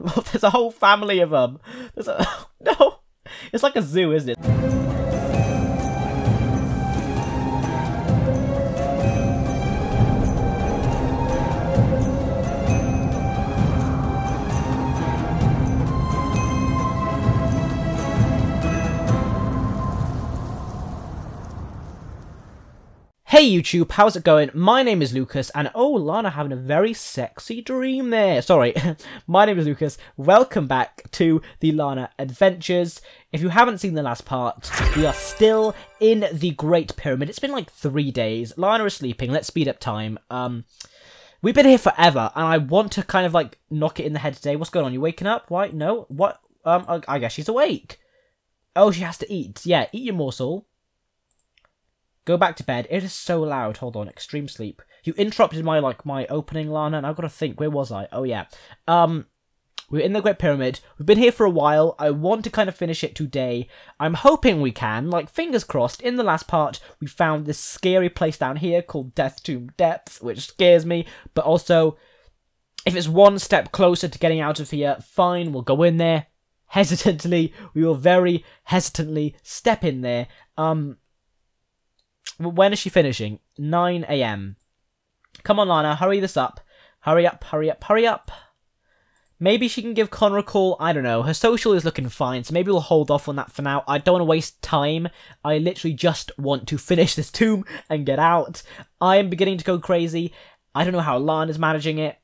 There's a whole family of them. There's a no. It's like a zoo, isn't it? Hey YouTube, how's it going? My name is Lucas, and oh, Lana having a very sexy dream there. Sorry, my name is Lucas. Welcome back to the Lana Adventures. If you haven't seen the last part, we are still in the Great Pyramid. It's been like three days. Lana is sleeping. Let's speed up time. Um, we've been here forever, and I want to kind of like knock it in the head today. What's going on? You waking up? Why? No. What? Um, I guess she's awake. Oh, she has to eat. Yeah, eat your morsel. Go back to bed. It is so loud. Hold on. Extreme sleep. You interrupted my like my opening, Lana, and I've got to think. Where was I? Oh yeah. Um, we're in the Great Pyramid. We've been here for a while. I want to kind of finish it today. I'm hoping we can. Like fingers crossed. In the last part, we found this scary place down here called Death Tomb Depths, which scares me. But also, if it's one step closer to getting out of here, fine. We'll go in there hesitantly. We will very hesitantly step in there. Um, when is she finishing? 9 a.m. Come on, Lana, hurry this up. Hurry up, hurry up, hurry up. Maybe she can give Connor a call. I don't know. Her social is looking fine, so maybe we'll hold off on that for now. I don't want to waste time. I literally just want to finish this tomb and get out. I am beginning to go crazy. I don't know how Lana's managing it.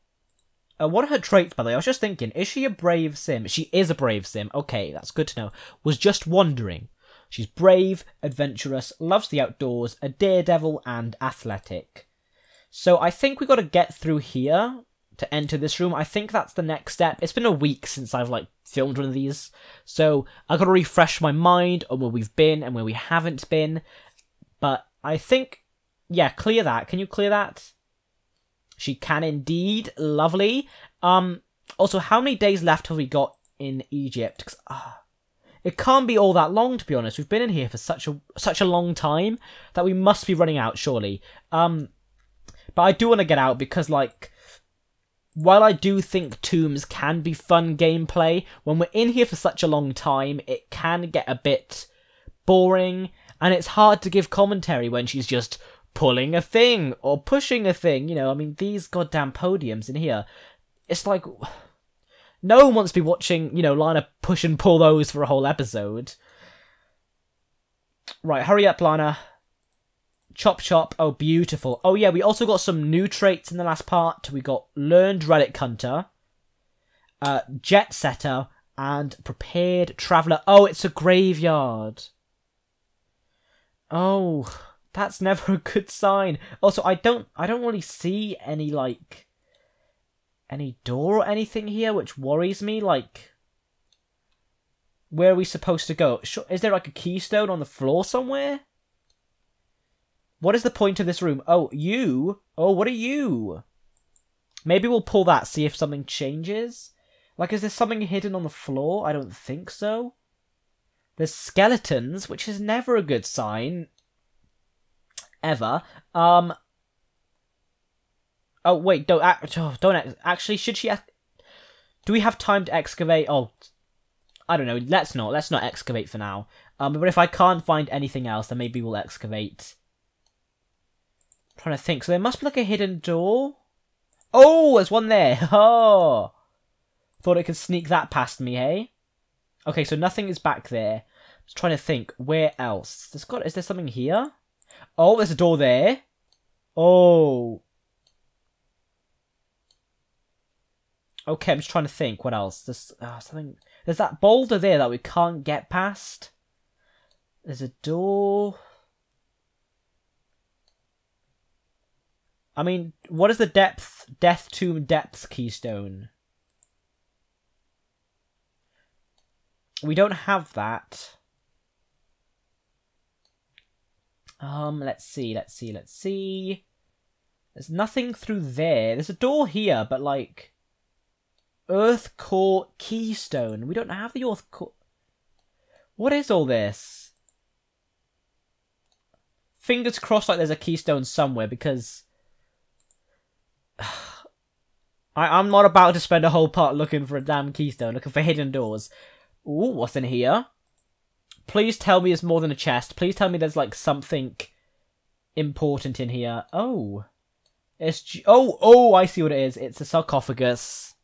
Uh, what are her traits, by the way? I was just thinking, is she a brave sim? She is a brave sim. Okay, that's good to know. Was just wondering. She's brave, adventurous, loves the outdoors, a daredevil, and athletic. So I think we've got to get through here to enter this room. I think that's the next step. It's been a week since I've like filmed one of these, so I've got to refresh my mind on where we've been and where we haven't been. But I think, yeah, clear that. Can you clear that? She can indeed. Lovely. Um. Also, how many days left have we got in Egypt? Cause, Ah, it can't be all that long, to be honest. We've been in here for such a such a long time that we must be running out, surely. Um, but I do want to get out because, like, while I do think Tombs can be fun gameplay, when we're in here for such a long time, it can get a bit boring, and it's hard to give commentary when she's just pulling a thing or pushing a thing. You know, I mean, these goddamn podiums in here, it's like no one wants to be watching, you know, Lana push and pull those for a whole episode. Right, hurry up, Lana. Chop chop. Oh, beautiful. Oh, yeah, we also got some new traits in the last part. We got Learned Relic Hunter, uh, Jet Setter, and Prepared Traveller. Oh, it's a graveyard. Oh, that's never a good sign. Also, I don't, I don't really see any, like, any door or anything here, which worries me. Like, where are we supposed to go? Is there like a keystone on the floor somewhere? What is the point of this room? Oh, you? Oh, what are you? Maybe we'll pull that, see if something changes. Like, is there something hidden on the floor? I don't think so. There's skeletons, which is never a good sign. Ever. Um, Oh wait, don't act, oh, don't actually. Should she? Do we have time to excavate? Oh, I don't know. Let's not. Let's not excavate for now. Um, but if I can't find anything else, then maybe we'll excavate. I'm trying to think. So there must be like a hidden door. Oh, there's one there. Oh, thought it could sneak that past me. Hey. Okay, so nothing is back there. Just trying to think. Where else? There's got. Is there something here? Oh, there's a door there. Oh, Okay, I'm just trying to think. What else? There's uh, something. There's that boulder there that we can't get past. There's a door. I mean, what is the depth? Death Tomb Depths keystone. We don't have that. Um, let's see, let's see, let's see. There's nothing through there. There's a door here, but like... Earth Core Keystone. We don't have the Earth Core. What is all this? Fingers crossed like there's a keystone somewhere because... I, I'm not about to spend a whole part looking for a damn keystone, looking for hidden doors. Ooh, what's in here? Please tell me it's more than a chest. Please tell me there's like something important in here. Oh. It's oh oh I see what it is. It's a sarcophagus.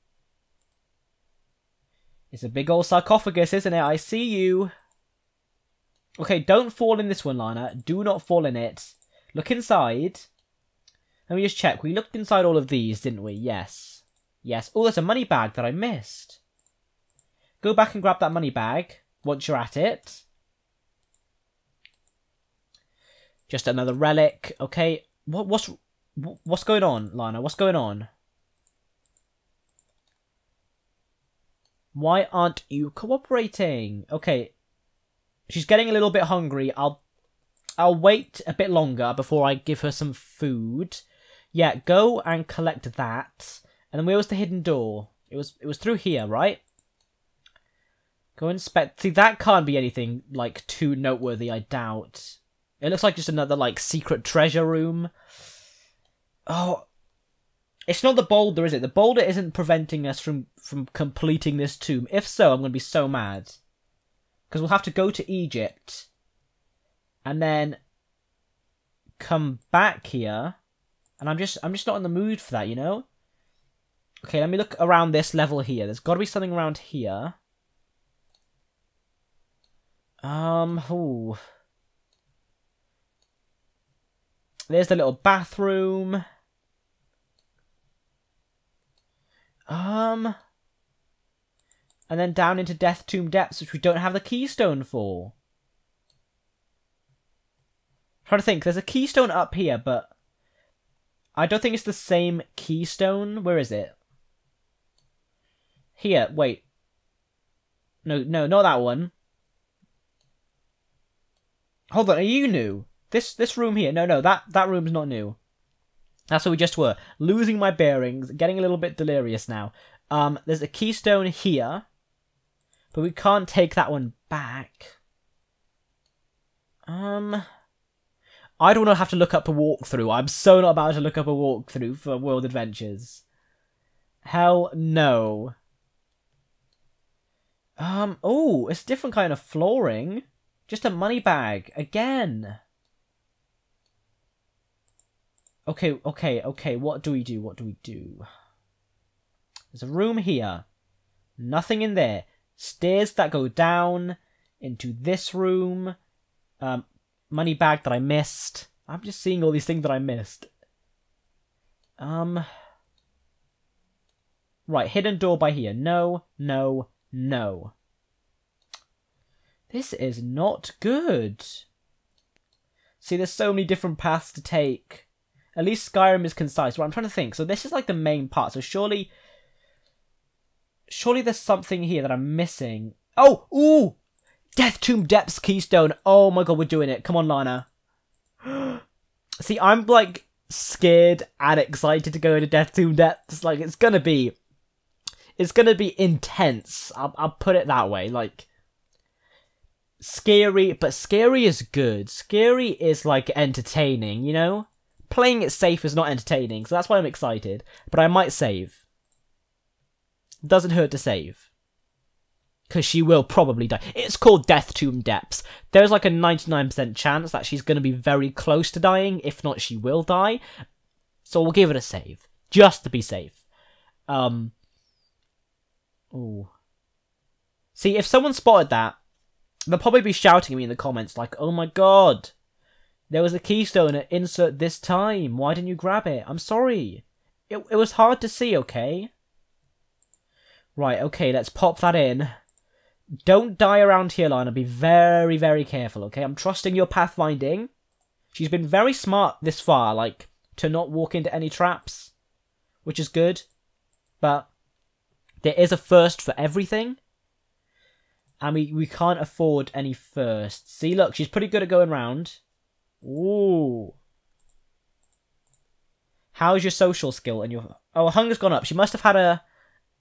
It's a big old sarcophagus, isn't it? I see you. Okay, don't fall in this one, Lana. Do not fall in it. Look inside. Let me just check. We looked inside all of these, didn't we? Yes. Yes. Oh, there's a money bag that I missed. Go back and grab that money bag once you're at it. Just another relic. Okay. What what's what's going on, Lana? What's going on? Why aren't you cooperating? Okay. She's getting a little bit hungry. I'll I'll wait a bit longer before I give her some food. Yeah, go and collect that. And then where was the hidden door? It was it was through here, right? Go inspect. See, that can't be anything like too noteworthy. I doubt. It looks like just another like secret treasure room. Oh, it's not the boulder, is it? The boulder isn't preventing us from from completing this tomb. If so, I'm going to be so mad because we'll have to go to Egypt and then come back here, and I'm just I'm just not in the mood for that, you know. Okay, let me look around this level here. There's got to be something around here. Um, ooh. There's the little bathroom. Um. And then down into Death Tomb Depths, which we don't have the keystone for. I'm trying to think, there's a keystone up here, but I don't think it's the same keystone. Where is it? Here, wait. No, no, not that one. Hold on, are you new? This this room here. No, no, that that room's not new. That's where we just were. Losing my bearings, getting a little bit delirious now. Um, there's a keystone here, but we can't take that one back. Um, I don't want to have to look up a walkthrough. I'm so not about to look up a walkthrough for World Adventures. Hell no. Um, oh, it's a different kind of flooring. Just a money bag. Again. Okay, okay, okay. What do we do? What do we do? There's a room here. Nothing in there. Stairs that go down into this room. Um, money bag that I missed. I'm just seeing all these things that I missed. Um. Right, hidden door by here. No, no, no. This is not good. See, there's so many different paths to take. At least Skyrim is concise. Well, I'm trying to think. So this is like the main part. So surely... Surely there's something here that I'm missing. Oh! Ooh! Death Tomb Depths Keystone. Oh my god, we're doing it. Come on, Lana. See, I'm like scared and excited to go into Death Tomb Depths. Like, it's gonna be... It's gonna be intense. I'll, I'll put it that way. Like scary, but scary is good. Scary is like entertaining, you know? Playing it safe is not entertaining, so that's why I'm excited. But I might save. Doesn't hurt to save. Because she will probably die. It's called Death Tomb Depths. There's like a 99% chance that she's going to be very close to dying. If not, she will die. So we'll give it a save. Just to be safe. Um. Ooh. See, if someone spotted that, They'll probably be shouting at me in the comments like, oh my god, there was a keystone at insert this time. Why didn't you grab it? I'm sorry. It, it was hard to see, okay? Right, okay, let's pop that in. Don't die around here, Lana. Be very, very careful, okay? I'm trusting your pathfinding. She's been very smart this far, like, to not walk into any traps, which is good. But there is a first for everything and we, we can't afford any firsts. See, look, she's pretty good at going round. Ooh. How's your social skill and your... Oh, hunger's gone up. She must have had a,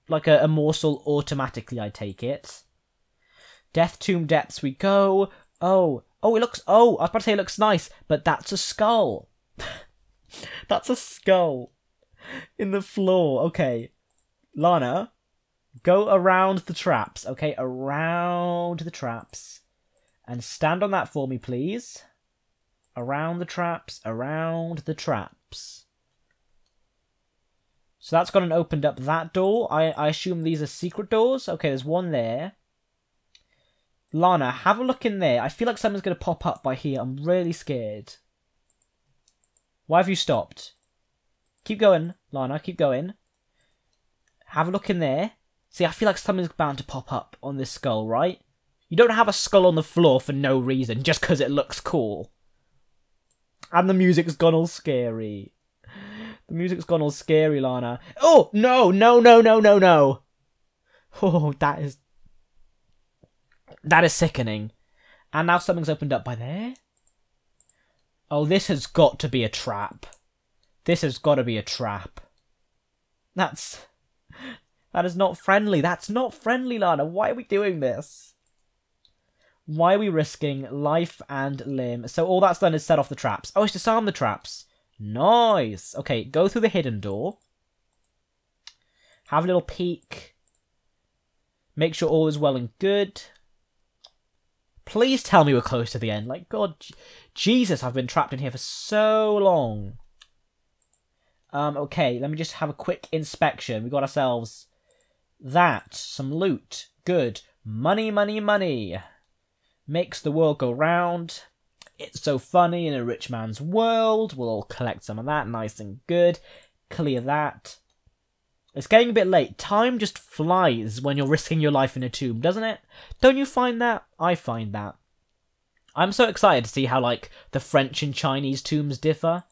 like, a, a morsel automatically, I take it. Death Tomb Depths we go. Oh, oh, it looks... Oh, I was about to say it looks nice, but that's a skull. that's a skull. In the floor. Okay. Lana, go around the traps, okay? Around the traps. And stand on that for me, please. Around the traps, around the traps. So that's gone and opened up that door. I, I assume these are secret doors. Okay, there's one there. Lana, have a look in there. I feel like something's going to pop up by here. I'm really scared. Why have you stopped? Keep going, Lana. Keep going. Have a look in there. See, I feel like something's bound to pop up on this skull, right? You don't have a skull on the floor for no reason, just because it looks cool. And the music's gone all scary. The music's gone all scary, Lana. Oh, no, no, no, no, no, no. Oh, that is... That is sickening. And now something's opened up by there. Oh, this has got to be a trap. This has got to be a trap. That's... That is not friendly. That's not friendly, Lana. Why are we doing this? Why are we risking life and limb? So all that's done is set off the traps. Oh, it's disarm the traps. Nice. Okay, go through the hidden door. Have a little peek. Make sure all is well and good. Please tell me we're close to the end. Like, God, Jesus, I've been trapped in here for so long. Um, okay, let me just have a quick inspection. We got ourselves that, some loot. Good. Money, money, money. Makes the world go round. It's so funny in a rich man's world. We'll all collect some of that, nice and good. Clear that. It's getting a bit late. Time just flies when you're risking your life in a tomb, doesn't it? Don't you find that? I find that. I'm so excited to see how, like, the French and Chinese tombs differ.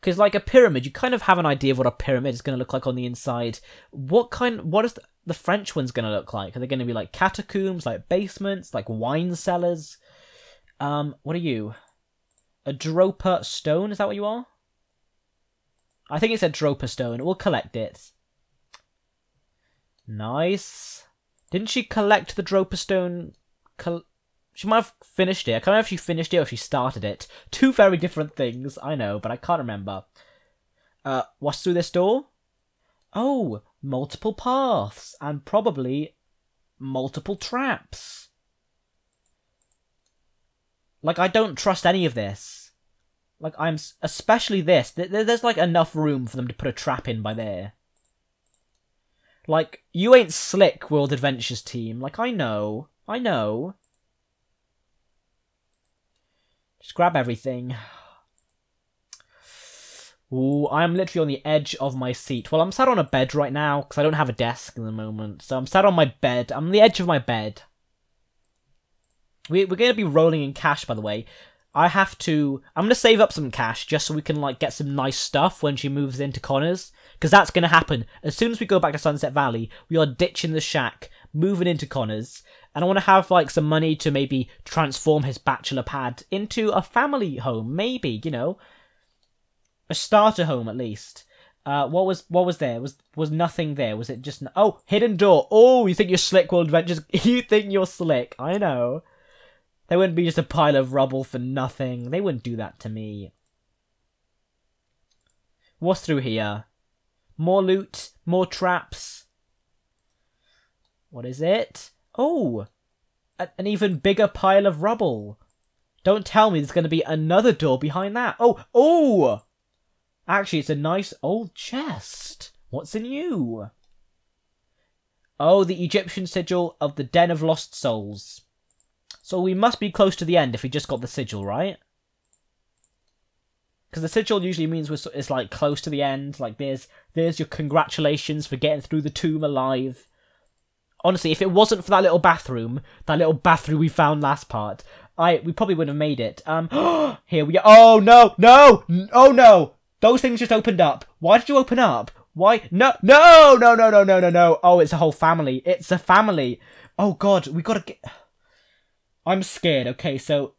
Because, like, a pyramid, you kind of have an idea of what a pyramid is going to look like on the inside. What kind, what is the, the French one's going to look like? Are they going to be like catacombs, like basements, like wine cellars? Um, what are you? A Dropa stone, is that what you are? I think it's a Dropa stone. We'll collect it. Nice. Didn't she collect the Dropa stone? She might have finished it. I can't remember if she finished it or if she started it. Two very different things, I know, but I can't remember. Uh, what's through this door? Oh, multiple paths and probably multiple traps. Like, I don't trust any of this. Like, I'm... Especially this. There's, like, enough room for them to put a trap in by there. Like, you ain't slick, World Adventures team. Like, I know. I know. Just grab everything. Ooh, I'm literally on the edge of my seat. Well, I'm sat on a bed right now, because I don't have a desk at the moment. So I'm sat on my bed. I'm on the edge of my bed. We, we're going to be rolling in cash, by the way. I have to... I'm going to save up some cash just so we can, like, get some nice stuff when she moves into Connors. Because that's going to happen. As soon as we go back to Sunset Valley, we are ditching the shack, moving into Connors. And I want to have, like, some money to maybe transform his bachelor pad into a family home. Maybe, you know. A starter home, at least. Uh, what was what was there? Was was nothing there? Was it just oh hidden door? Oh, you think you're slick, World Adventures? you think you're slick? I know. They wouldn't be just a pile of rubble for nothing. They wouldn't do that to me. What's through here? More loot, more traps. What is it? Oh, an even bigger pile of rubble. Don't tell me there's going to be another door behind that. Oh, oh! Actually, it's a nice old chest. What's in you? Oh, the Egyptian sigil of the Den of Lost Souls. So we must be close to the end if we just got the sigil, right? Because the sigil usually means we're, it's like close to the end. Like there's there's your congratulations for getting through the tomb alive. Honestly, if it wasn't for that little bathroom, that little bathroom we found last part, I we probably wouldn't have made it. Um, here we go. Oh no, no, oh no! Those things just opened up. Why did you open up? Why? No, no, no, no, no, no, no, no. Oh, it's a whole family. It's a family. Oh god, we gotta get. I'm scared. Okay, so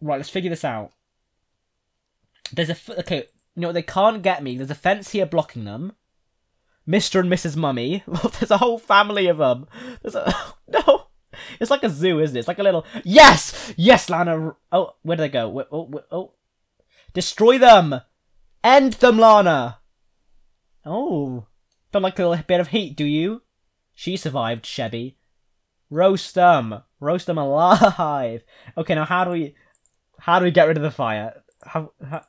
right, let's figure this out. There's a okay. You know they can't get me. There's a fence here blocking them. Mr. and Mrs. Mummy. There's a whole family of them. There's a no. It's like a zoo, isn't it? It's like a little yes, yes, Lana. Oh, where did they go? Oh, oh, destroy them. End them, Lana. Oh, Don't like a little bit of heat, do you? She survived, Shebby. Roast them. Roast them alive. Okay, now how do we... How do we get rid of the fire? How... how...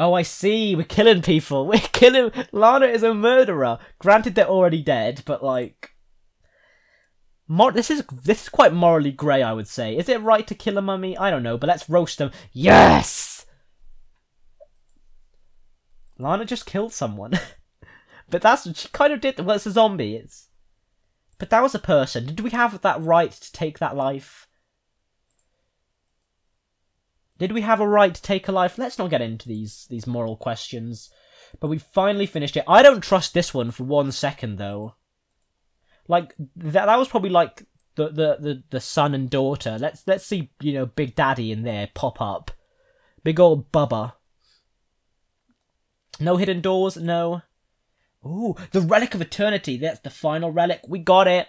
Oh, I see. We're killing people. We're killing... Lana is a murderer. Granted, they're already dead, but, like... Mor- this is this is quite morally grey, I would say. Is it right to kill a mummy? I don't know, but let's roast them. Yes! Lana just killed someone. but that's she kind of did. Well, it's a zombie. It's. But that was a person. Did we have that right to take that life? Did we have a right to take a life? Let's not get into these these moral questions. But we finally finished it. I don't trust this one for one second though. Like that that was probably like the the the, the son and daughter. Let's let's see, you know, Big Daddy in there pop up. Big old Bubba. No hidden doors, no. Ooh, the Relic of Eternity. That's the final relic. We got it.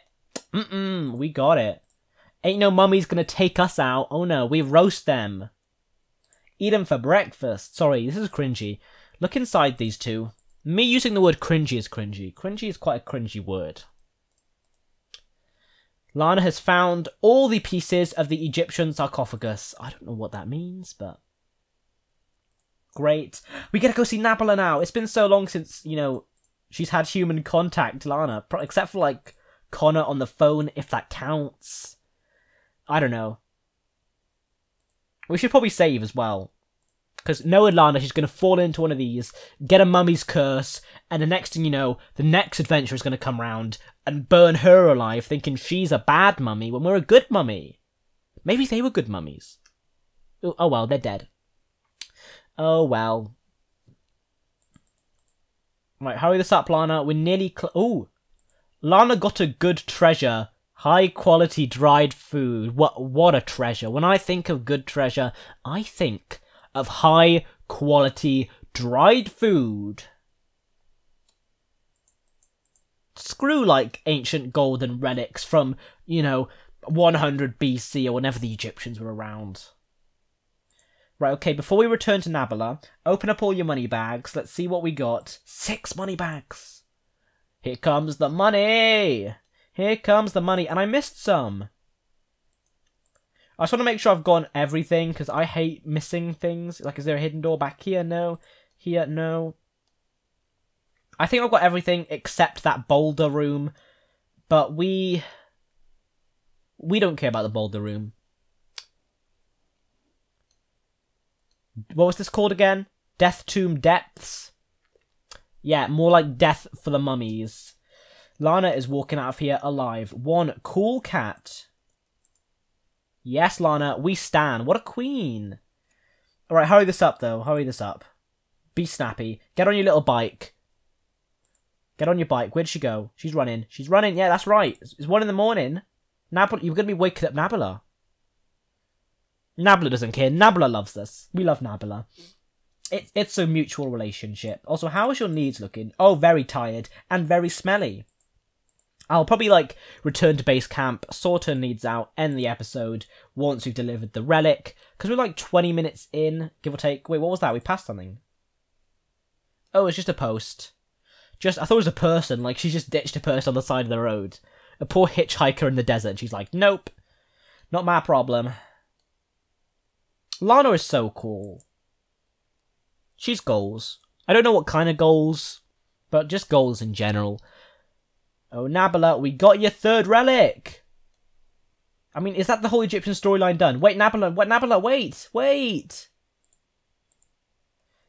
Mm-mm, we got it. Ain't no mummies gonna take us out. Oh no, we roast them. Eat them for breakfast. Sorry, this is cringy. Look inside these two. Me using the word cringy is cringy. Cringy is quite a cringy word. Lana has found all the pieces of the Egyptian sarcophagus. I don't know what that means, but great. We get to go see Nabila now. It's been so long since, you know, she's had human contact, Lana, except for like Connor on the phone, if that counts. I don't know. We should probably save as well. Because knowing Lana, she's going to fall into one of these, get a mummy's curse, and the next thing you know, the next adventure is going to come round and burn her alive, thinking she's a bad mummy when we're a good mummy. Maybe they were good mummies. Oh, oh well, they're dead. Oh well. Right, hurry this up, Lana. We're nearly. Cl- oh, Lana got a good treasure. High quality dried food. What what a treasure. When I think of good treasure, I think of high quality dried food. Screw like ancient golden relics from, you know, 100 BC or whenever the Egyptians were around. Right, okay, before we return to Nabila, open up all your money bags. Let's see what we got. Six money bags. Here comes the money. Here comes the money. And I missed some. I just want to make sure I've gone everything, because I hate missing things. Like, is there a hidden door back here? No. Here? No. I think I've got everything except that boulder room. But we... We don't care about the boulder room. What was this called again? Death Tomb Depths? Yeah, more like Death for the Mummies. Lana is walking out of here alive. One cool cat. Yes, Lana, we stand. What a queen. Alright, hurry this up, though. Hurry this up. Be snappy. Get on your little bike. Get on your bike. Where'd she go? She's running. She's running. Yeah, that's right. It's one in the morning. Nabila, you're going to be waking up Nabila. Nabila doesn't care. Nabila loves us. We love Nabila. It, it's a mutual relationship. Also, how is your knees looking? Oh, very tired and very smelly. I'll probably like return to base camp, sort her needs out, end the episode once we've delivered the relic. Because we're like 20 minutes in, give or take. Wait, what was that? We passed something. Oh, it's just a post. Just I thought it was a person, like she just ditched a person on the side of the road. A poor hitchhiker in the desert. She's like, Nope. Not my problem. Lana is so cool. She's goals. I don't know what kind of goals, but just goals in general. Oh, Nabila, we got your third relic. I mean, is that the whole Egyptian storyline done? Wait, Nabila, what, Nabila, wait, wait.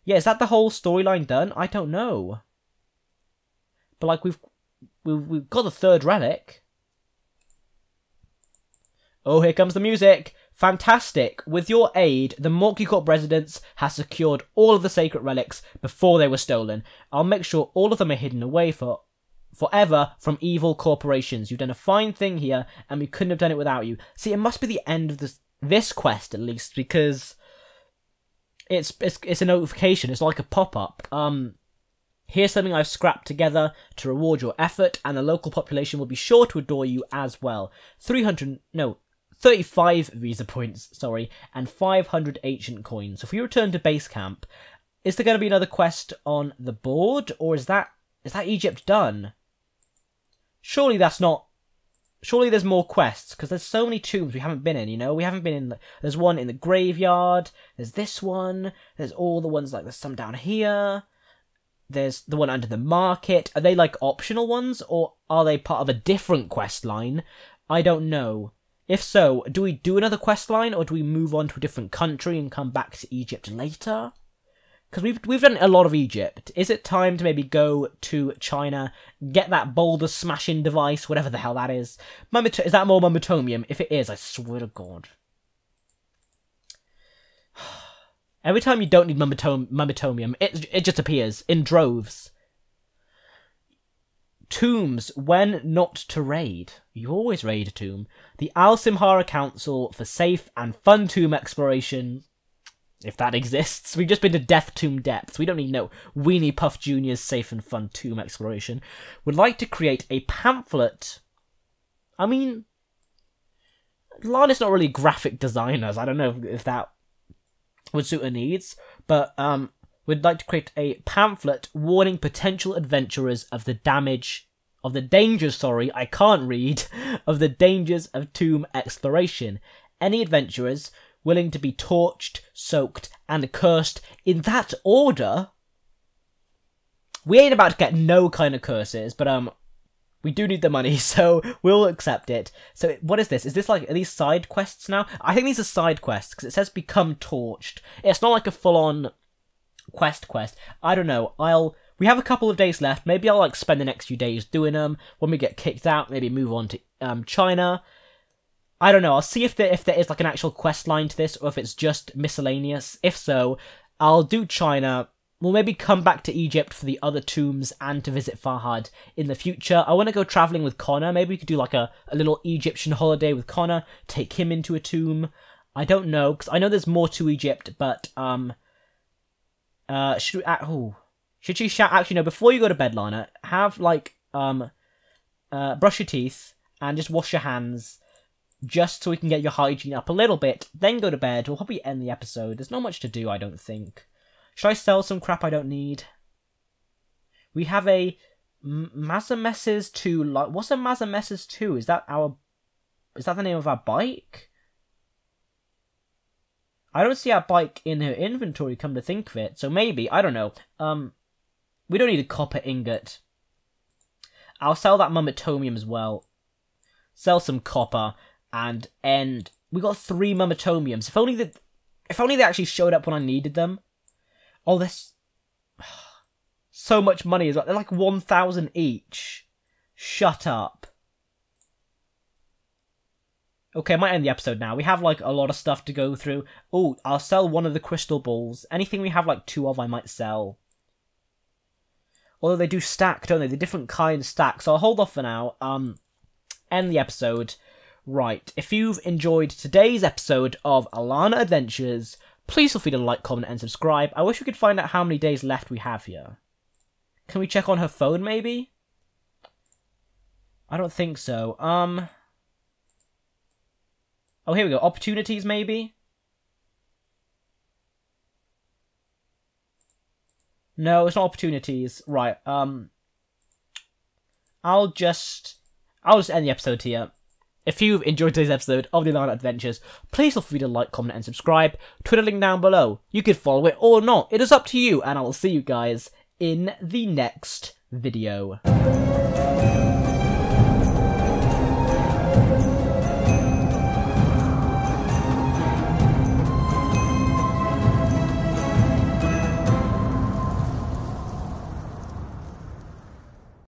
Yeah, is that the whole storyline done? I don't know. But like we've we've we've got the third relic. Oh, here comes the music. Fantastic! With your aid, the Morcucorp residents has secured all of the sacred relics before they were stolen. I'll make sure all of them are hidden away for forever from evil corporations. You've done a fine thing here, and we couldn't have done it without you. See, it must be the end of this this quest at least, because it's it's it's a notification. It's like a pop up. Um, here's something I've scrapped together to reward your effort, and the local population will be sure to adore you as well. Three hundred no. 35 visa points, sorry, and 500 ancient coins. So if we return to base camp, is there going to be another quest on the board, or is that is that Egypt done? Surely that's not. Surely there's more quests because there's so many tombs we haven't been in. You know, we haven't been in. There's one in the graveyard. There's this one. There's all the ones like there's some down here. There's the one under the market. Are they like optional ones or are they part of a different quest line? I don't know. If so, do we do another quest line or do we move on to a different country and come back to Egypt later? Because we've we've done a lot of Egypt. Is it time to maybe go to China, get that boulder smashing device, whatever the hell that is? Mumito- is that more Mamatomium? If it is, I swear to God. Every time you don't need Mamatomium, it it just appears in droves. Tombs, when not to raid. You always raid a tomb. The Al Simhara Council for safe and fun tomb exploration if that exists. We've just been to Death Tomb Depths. We don't need no Weenie Puff Jr.'s safe and fun tomb exploration. Would like to create a pamphlet. I mean, Lana's not really graphic designers. I don't know if, if that would suit her needs, but um, we'd like to create a pamphlet warning potential adventurers of the damage of the dangers. Sorry, I can't read of the dangers of tomb exploration. Any adventurers willing to be torched, soaked, and cursed in that order. We ain't about to get no kind of curses, but um, we do need the money, so we'll accept it. So what is this? Is this like are these side quests now? I think these are side quests because it says become torched. It's not like a full-on quest quest. I don't know. I'll. We have a couple of days left. Maybe I'll like spend the next few days doing them. When we get kicked out, maybe move on to um China. I don't know. I'll see if there if there is like an actual quest line to this, or if it's just miscellaneous. If so, I'll do China. We'll maybe come back to Egypt for the other tombs and to visit Farhad in the future. I want to go traveling with Connor. Maybe we could do like a, a little Egyptian holiday with Connor, take him into a tomb. I don't know, because I know there's more to Egypt, but, um, uh, should we, uh, oh, should you shout, actually, no, before you go to bed, Lana, have, like, um, uh, brush your teeth and just wash your hands just so we can get your hygiene up a little bit, then go to bed. We'll probably end the episode. There's not much to do, I don't think. Should I sell some crap I don't need? We have a Mazamesses 2. Like, what's a Mazamesses 2? Is that our. Is that the name of our bike? I don't see our bike in her inventory, come to think of it. So maybe, I don't know. Um, we don't need a copper ingot. I'll sell that Mamatomium as well. Sell some copper and end. We got three Mamatomiums. If only the, if only they actually showed up when I needed them. Oh, this so much money as well. They're like one thousand each. Shut up. Okay, I might end the episode now. We have like a lot of stuff to go through. Oh, I'll sell one of the crystal balls. Anything we have like two of, I might sell. Although they do stack, don't they? The different kinds stack. So I'll hold off for now. Um, end the episode. Right, if you've enjoyed today's episode of Alana Adventures, please feel free to like, comment, and subscribe. I wish we could find out how many days left we have here. Can we check on her phone, maybe? I don't think so. Um. Oh, here we go. Opportunities, maybe? No, it's not opportunities. Right, um... I'll just... I'll just end the episode here. If you've enjoyed today's episode of the Alana Adventures, please feel free to like, comment, and subscribe. Twitter link down below. You could follow it or not. It is up to you, and I will see you guys in the next video.